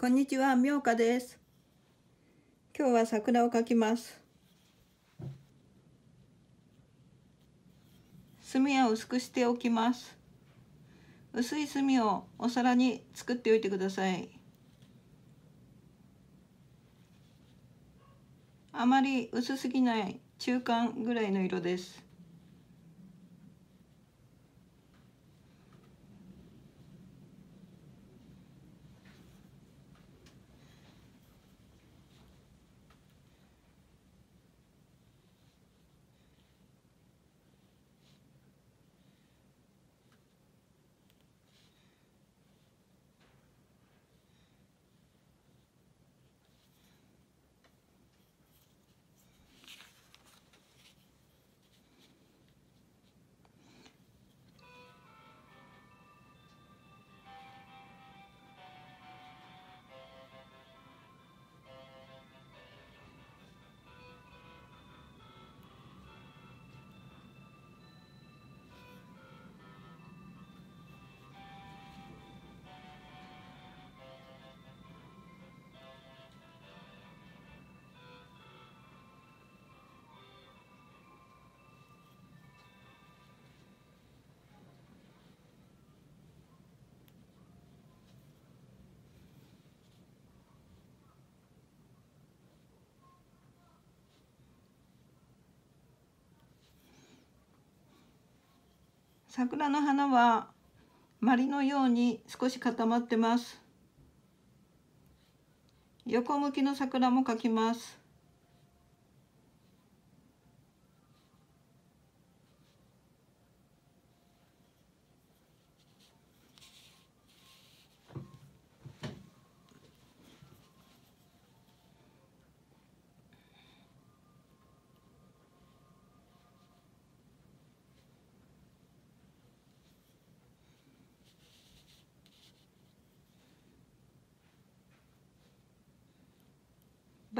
こんにちは、みょうかです。今日は桜を描きます。墨は薄くしておきます。薄い墨をお皿に作っておいてください。あまり薄すぎない中間ぐらいの色です。桜の花はまりのように少し固まってます。横向きの桜も描きます。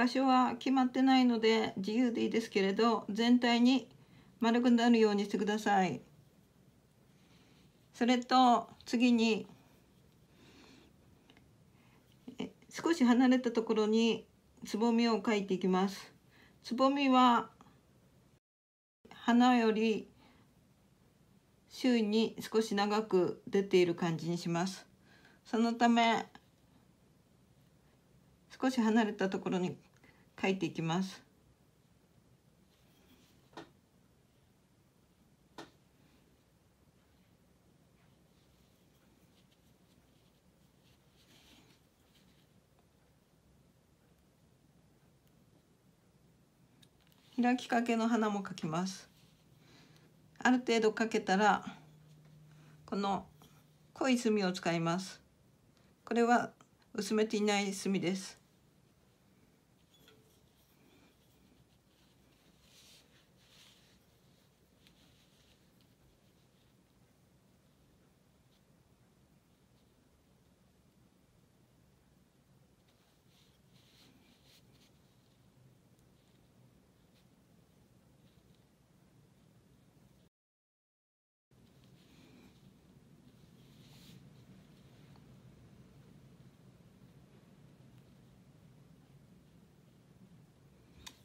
場所は決まってないので自由でいいですけれど全体に丸くなるようにしてください。それと次に少し離れたところにつぼみを描いていきます。つぼみは花より周囲に少し長く出ている感じにします。そのため少し離れたところに書いていきます。開きかけの花も描きます。ある程度描けたらこの濃い墨を使います。これは薄めていない墨です。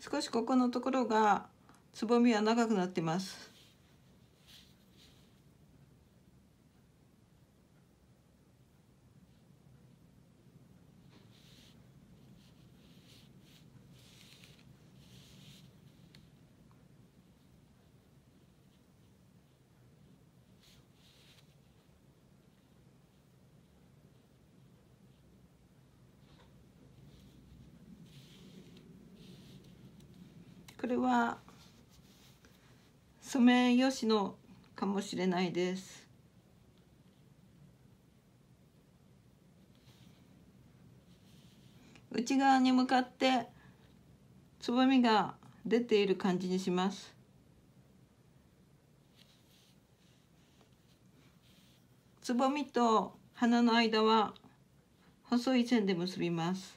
少しここのところがつぼみは長くなってます。これはソメイヨシノかもしれないです。内側に向かってつぼみが出ている感じにします。つぼみと花の間は細い線で結びます。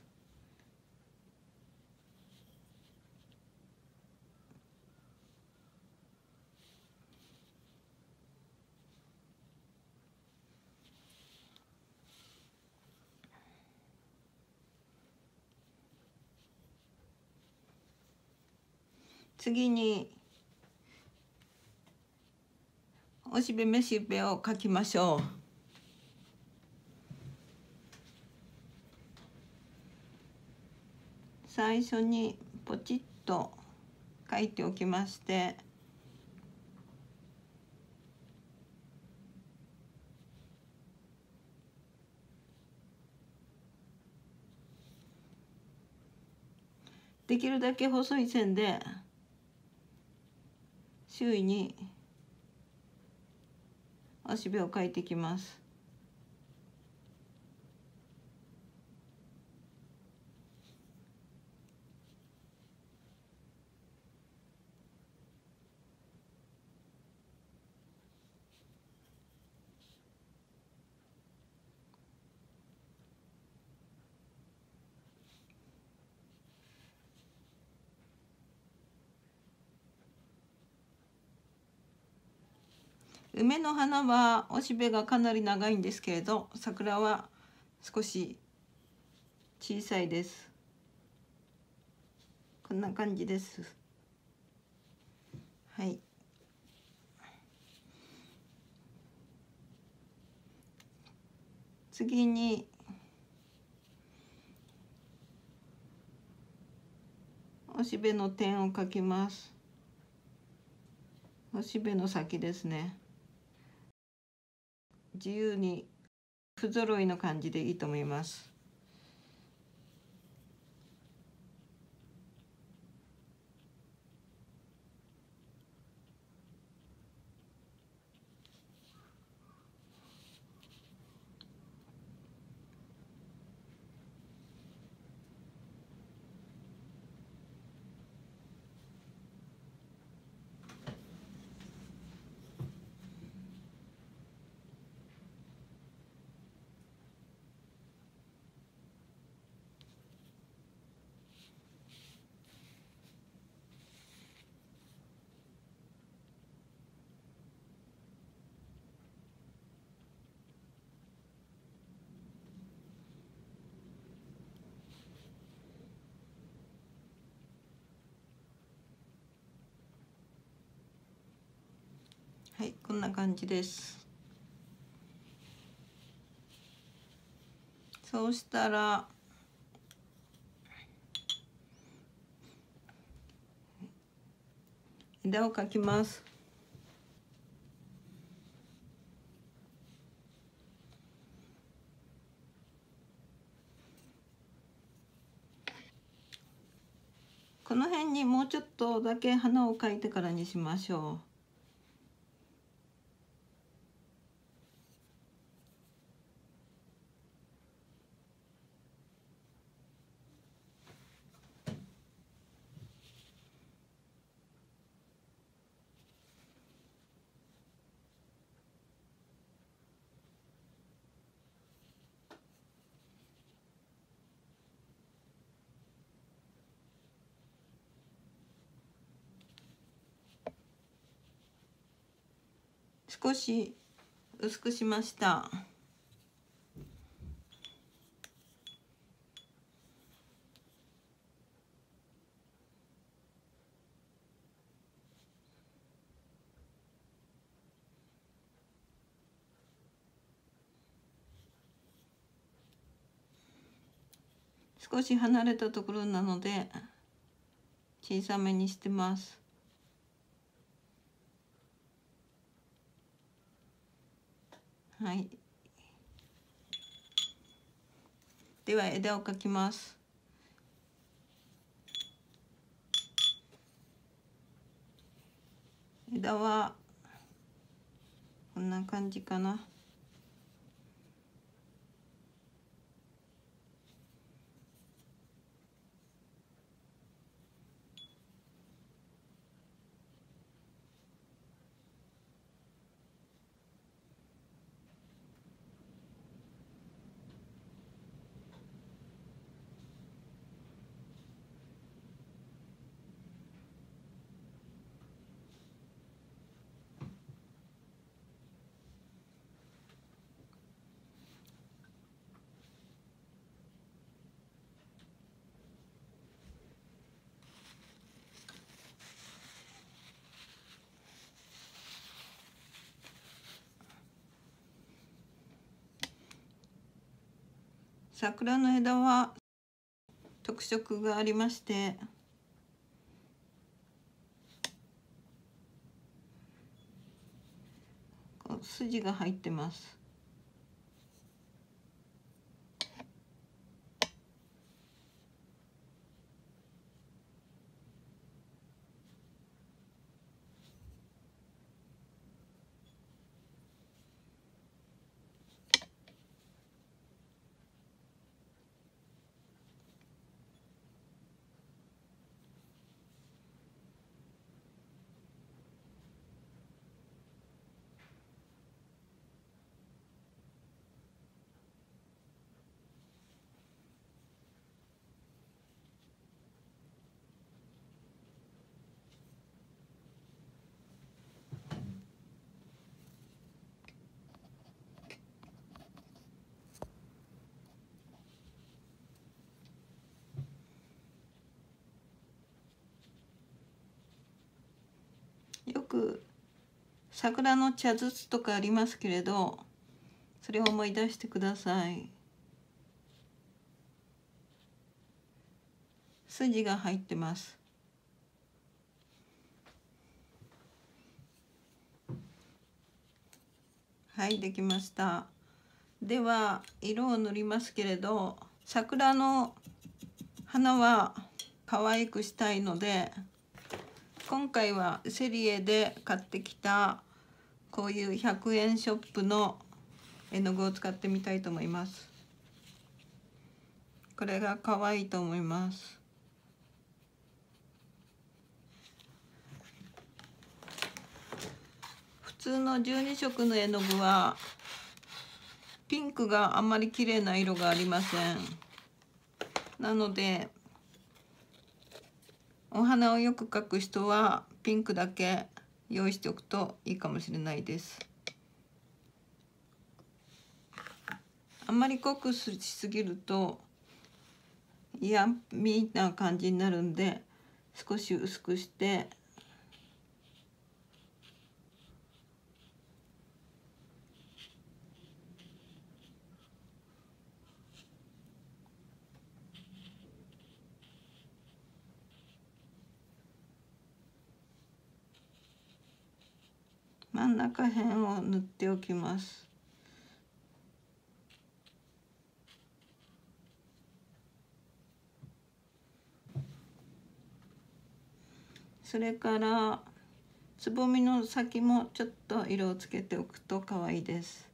次におしべめしべを書きましょう。最初にポチッと書いておきましてできるだけ細い線で周囲に足部を描いていきます。梅の花はおしべがかなり長いんですけれど桜は少し小さいです。こんな感じです。はい。次におしべの点を描きます。おしべの先ですね。自由に不揃いの感じでいいと思います。はいこんな感じですそうしたら枝を描きますこの辺にもうちょっとだけ花を描いてからにしましょう。少し薄くしました。少し離れたところなので小さめにしてます。はい。では枝を描きます。枝はこんな感じかな。桜の枝は特色がありまして筋が入ってますよく桜の茶筒とかありますけれどそれを思い出してください。筋が入ってます。はいできました。では色を塗りますけれど桜の花は可愛くしたいので今回はセリエで買ってきたこういう100円ショップの絵の具を使ってみたいと思います。これが可愛いと思います。普通の12色の絵の具はピンクがあんまり綺麗な色がありません。なのでお花をよく描く人はピンクだけ用意しておくといいかもしれないです。あんまり濃くしすぎると嫌みな感じになるんで少し薄くして真ん中辺を塗っておきます。それからつぼみの先もちょっと色をつけておくと可愛いです。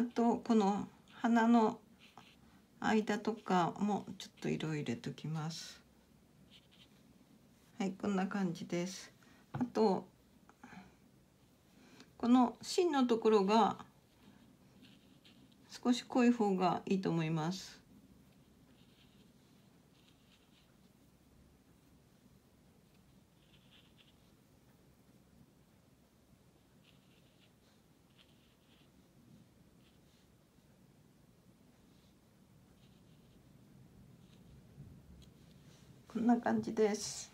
あとこの鼻の間とかもちょっと色入れときます。はいこんな感じです。あとこの芯のところが少し濃い方がいいと思います。こんな感じです。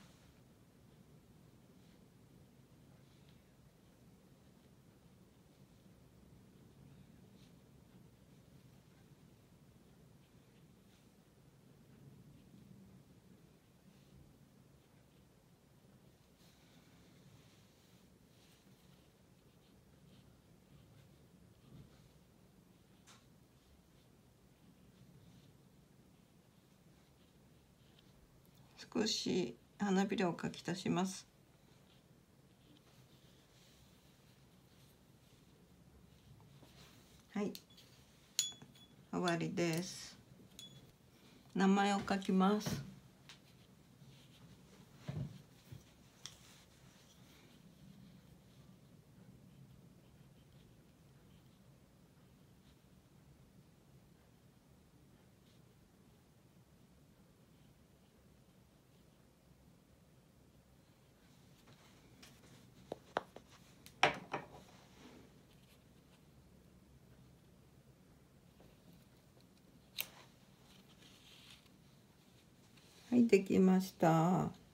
少し花びらを描き足します。はい。終わりです。名前を書きます。はいできました。